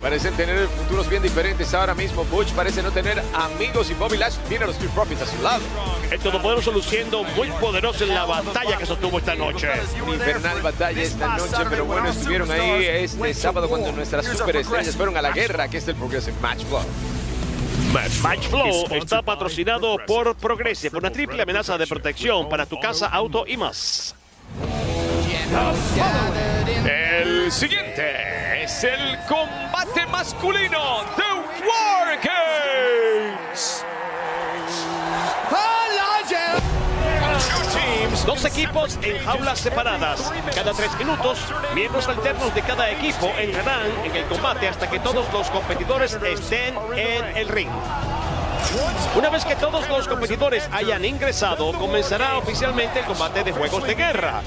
Parecen tener futuros bien diferentes ahora mismo. Butch parece no tener amigos y Bobby Lash tiene a los Street Profits a su lado. El todopoderoso luciendo muy poderoso en la batalla que sostuvo esta noche. Una infernal batalla esta noche, pero bueno, estuvieron ahí este sábado cuando nuestras superestrellas fueron a la guerra, que es el Progressive Match Club. Match Flow está patrocinado por Progressive, una triple amenaza de protección para tu casa, auto y más. Siguiente es el combate masculino de Wargames. Dos equipos en jaulas separadas. Cada tres minutos, miembros alternos de cada equipo entrarán en el combate hasta que todos los competidores estén en el ring. Una vez que todos los competidores hayan ingresado, comenzará oficialmente el combate de juegos de guerra.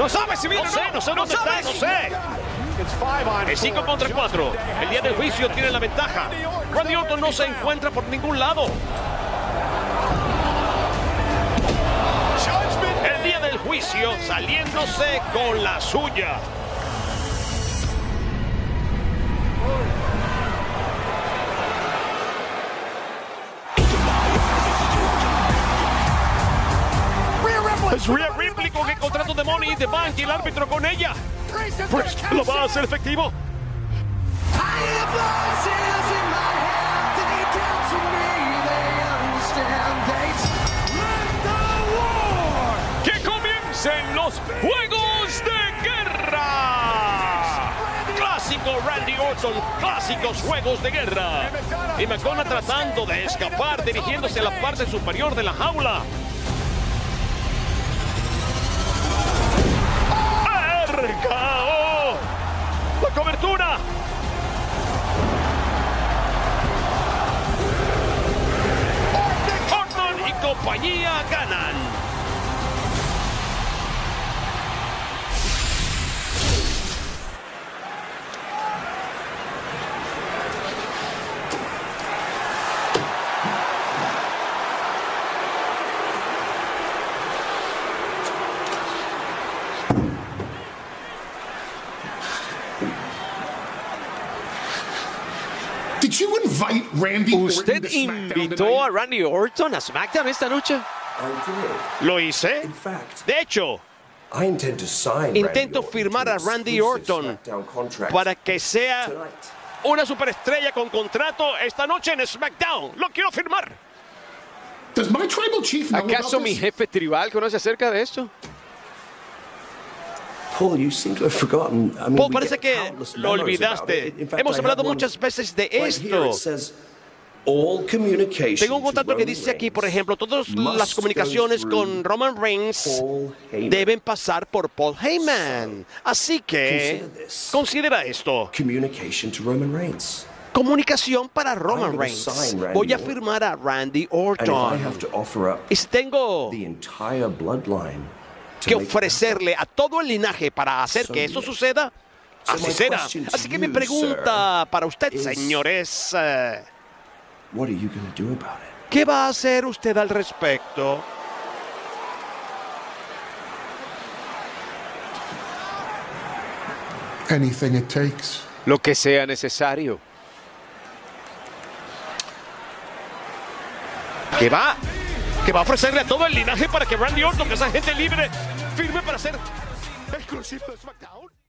No sabes si viene No sé, no sé dónde está, no sé. El 5 contra 4. El día del juicio tiene la ventaja. Randy Orton no se encuentra por ningún lado. El día del juicio saliéndose con la suya. Es Rhea Con el contrato de Money de Bank y el árbitro con ella. Pues lo va a hacer efectivo. Que comiencen los Juegos de Guerra. Clásico Randy Orton, clásicos juegos de guerra. Y McDonough tratando de escapar, dirigiéndose a la parte superior de la jaula. Y compañía ¿Usted invitó a Randy Orton a SmackDown esta noche? ¿Lo hice? De hecho, I intend to sign Intento firmar a an Randy Orton para que sea una superestrella con contrato esta noche en SmackDown. Lo quiero firmar. Does my tribal chief know ¿Acaso mi jefe tribal conoce acerca de esto? We parece que lo olvidaste. Hemos hablado muchas veces de esto. Tengo un contrato to que dice aquí, por ejemplo, todas las comunicaciones con Roman Reigns Paul deben pasar por Paul Heyman. Así que considera esto. Communication to Roman Reigns. Comunicación para Roman Reigns. Voy a firmar a Randy Orton. Y si tengo que ofrecerle a todo el linaje para hacer que eso suceda, así será. Así que mi you, pregunta para usted, señor, es... eh? ¿Qué va a hacer usted al respecto? Anything it takes. Lo que sea necesario. ¿Qué va? ¿Qué va a ofrecerle a todo el linaje para que Randy Orton, que es agente libre, firme para ser exclusivo de SmackDown?